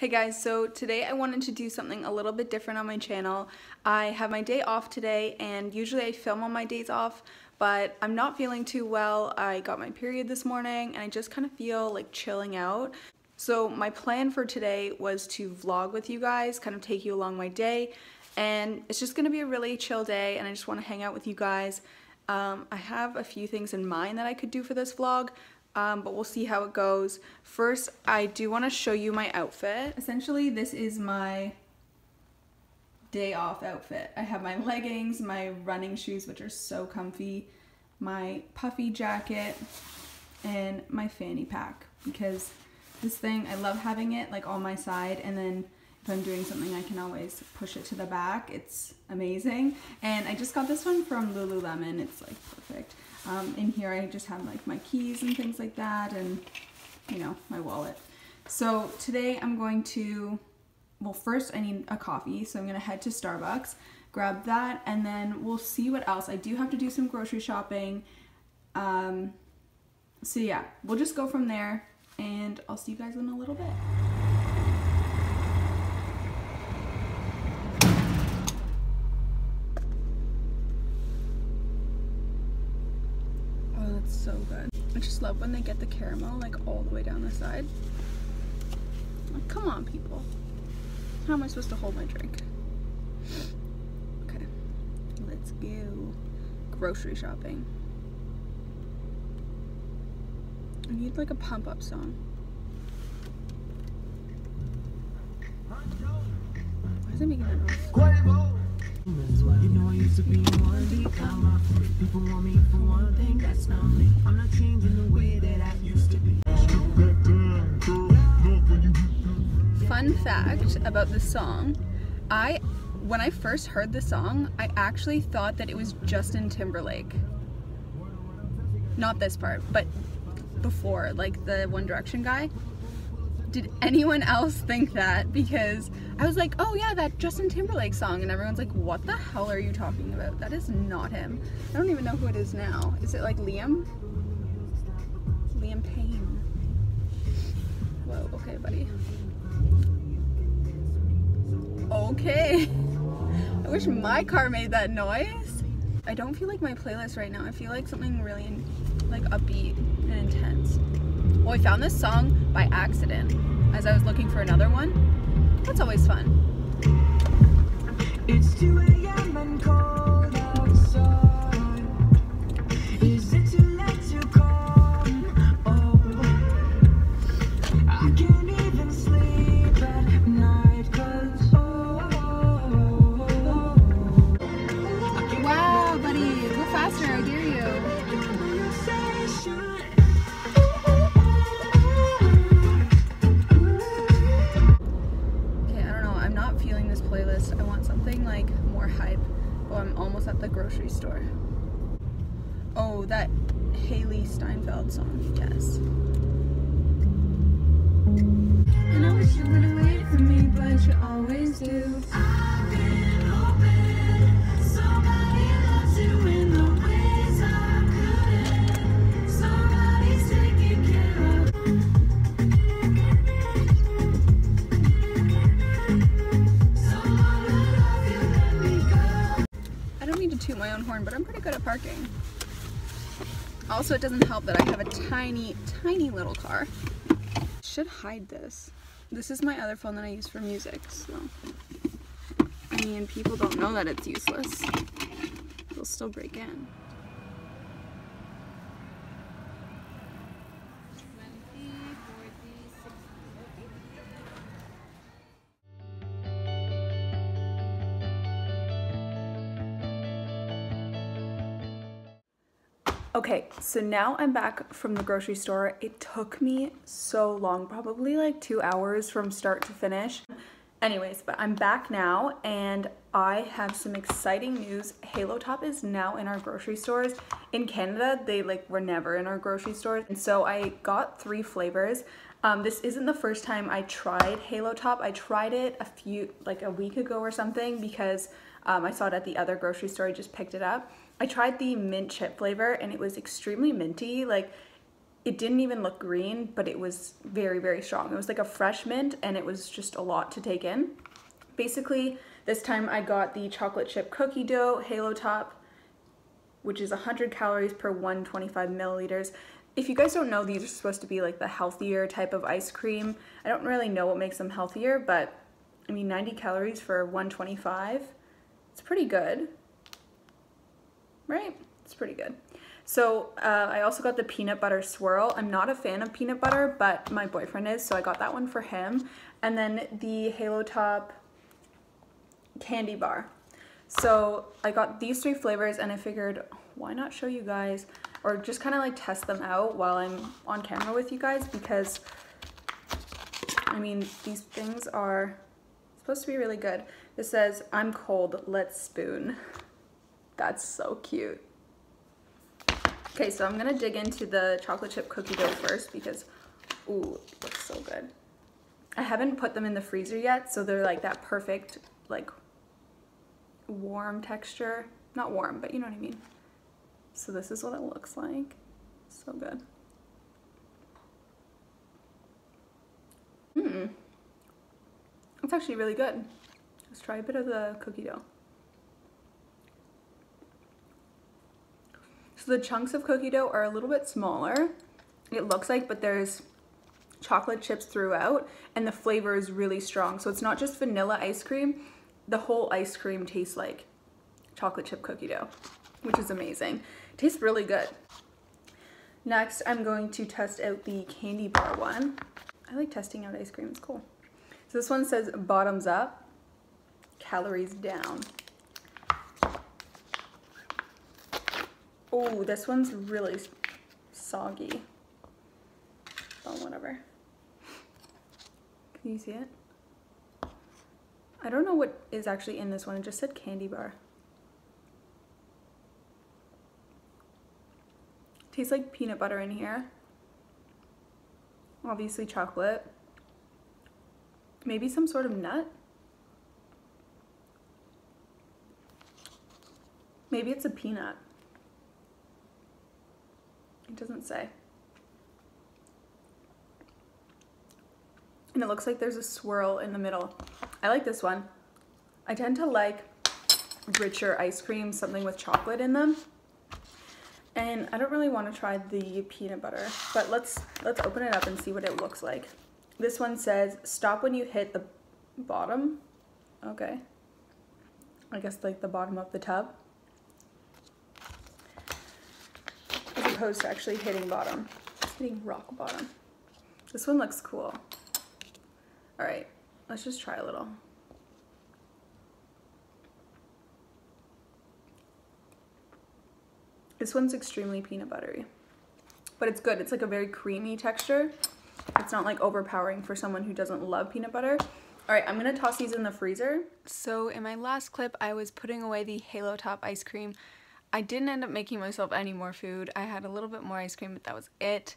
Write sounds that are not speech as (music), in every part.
Hey guys, so today I wanted to do something a little bit different on my channel. I have my day off today and usually I film on my days off, but I'm not feeling too well. I got my period this morning and I just kind of feel like chilling out. So my plan for today was to vlog with you guys, kind of take you along my day, and it's just gonna be a really chill day and I just wanna hang out with you guys. Um, I have a few things in mind that I could do for this vlog, um, but we'll see how it goes. First, I do want to show you my outfit. Essentially, this is my day off outfit. I have my leggings, my running shoes, which are so comfy, my puffy jacket, and my fanny pack because this thing, I love having it like on my side and then if I'm doing something I can always push it to the back. It's amazing. And I just got this one from Lululemon. It's like perfect. Um, in here I just have like my keys and things like that and you know my wallet. So today I'm going to, well first I need a coffee so I'm gonna head to Starbucks, grab that and then we'll see what else. I do have to do some grocery shopping. Um, so yeah, we'll just go from there and I'll see you guys in a little bit. so good. I just love when they get the caramel like all the way down the side. Like, come on, people. How am I supposed to hold my drink? Okay, let's go grocery shopping. I need like a pump up song. Why is it making that noise? People want me for one thing, that's not me. I'm not changing the way that I used to be. Fun fact about the song, I when I first heard the song, I actually thought that it was Justin Timberlake. Not this part, but before, like the One Direction guy did anyone else think that? Because I was like, oh yeah, that Justin Timberlake song, and everyone's like, what the hell are you talking about? That is not him. I don't even know who it is now. Is it like Liam? Liam Payne. Whoa, okay, buddy. Okay. (laughs) I wish my car made that noise. I don't feel like my playlist right now. I feel like something really like upbeat and intense. Well, I found this song by accident as I was looking for another one. That's always fun. It's 2 a.m. and cold my own horn, but I'm pretty good at parking. Also, it doesn't help that I have a tiny, tiny little car. Should hide this. This is my other phone that I use for music, so. I mean, people don't know that it's useless. They'll still break in. Okay, so now I'm back from the grocery store. It took me so long, probably like two hours from start to finish. Anyways, but I'm back now and I have some exciting news. Halo Top is now in our grocery stores. In Canada, they like were never in our grocery stores. And so I got three flavors. Um, this isn't the first time I tried Halo Top. I tried it a few, like a week ago or something because um, I saw it at the other grocery store. I just picked it up. I tried the mint chip flavor and it was extremely minty. Like it didn't even look green, but it was very, very strong. It was like a fresh mint and it was just a lot to take in. Basically, this time I got the chocolate chip cookie dough Halo Top, which is 100 calories per 125 milliliters. If you guys don't know, these are supposed to be like the healthier type of ice cream. I don't really know what makes them healthier, but I mean 90 calories for 125, it's pretty good, right? It's pretty good. So uh, I also got the peanut butter swirl. I'm not a fan of peanut butter, but my boyfriend is, so I got that one for him. And then the Halo Top candy bar. So I got these three flavors and I figured why not show you guys or just kind of like test them out while I'm on camera with you guys because I mean these things are supposed to be really good. This says I'm cold, let's spoon. That's so cute. Okay, so I'm gonna dig into the chocolate chip cookie dough first because, ooh, it looks so good. I haven't put them in the freezer yet, so they're like that perfect, like, warm texture. Not warm, but you know what I mean. So this is what it looks like. So good. Hmm. It's actually really good. Let's try a bit of the cookie dough. The chunks of cookie dough are a little bit smaller, it looks like, but there's chocolate chips throughout and the flavor is really strong. So it's not just vanilla ice cream, the whole ice cream tastes like chocolate chip cookie dough, which is amazing. It tastes really good. Next, I'm going to test out the candy bar one. I like testing out ice cream, it's cool. So this one says bottoms up, calories down. Oh, this one's really soggy. Oh, whatever. Can you see it? I don't know what is actually in this one. It just said candy bar. Tastes like peanut butter in here. Obviously chocolate. Maybe some sort of nut. Maybe it's a peanut. It doesn't say. And it looks like there's a swirl in the middle. I like this one. I tend to like richer ice cream, something with chocolate in them. And I don't really want to try the peanut butter, but let's let's open it up and see what it looks like. This one says, stop when you hit the bottom. Okay. I guess like the bottom of the tub. Opposed to actually hitting bottom. hitting rock bottom. This one looks cool. All right, let's just try a little. This one's extremely peanut buttery, but it's good. It's like a very creamy texture. It's not like overpowering for someone who doesn't love peanut butter. All right, I'm gonna toss these in the freezer. So in my last clip, I was putting away the Halo Top ice cream I didn't end up making myself any more food. I had a little bit more ice cream, but that was it.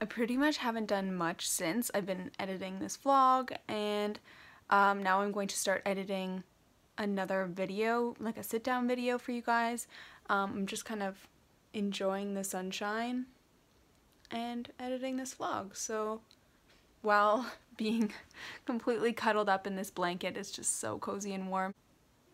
I pretty much haven't done much since. I've been editing this vlog, and um, now I'm going to start editing another video, like a sit-down video for you guys. Um, I'm just kind of enjoying the sunshine and editing this vlog. So while (laughs) being completely cuddled up in this blanket, it's just so cozy and warm.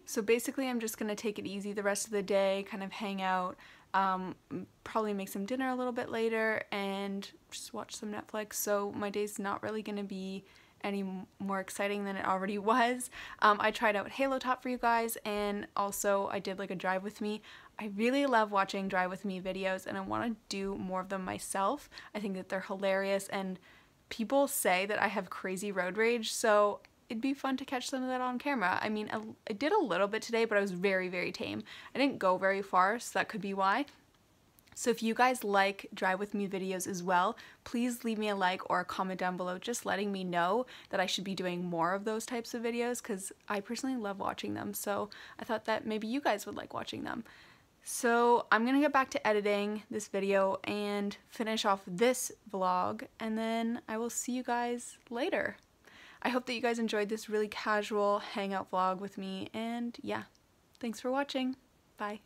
So basically I'm just going to take it easy the rest of the day, kind of hang out, um, probably make some dinner a little bit later and just watch some Netflix. So my day's not really going to be any more exciting than it already (laughs) was. Um, I tried out Halo Top for you guys and also I did like a drive with me. I really love watching drive with me videos and I want to do more of them myself. I think that they're hilarious and people say that I have crazy road rage so it'd be fun to catch some of that on camera. I mean, I did a little bit today, but I was very, very tame. I didn't go very far, so that could be why. So if you guys like Drive With Me videos as well, please leave me a like or a comment down below just letting me know that I should be doing more of those types of videos because I personally love watching them. So I thought that maybe you guys would like watching them. So I'm to get back to editing this video and finish off this vlog and then I will see you guys later. I hope that you guys enjoyed this really casual hangout vlog with me, and yeah, thanks for watching. Bye.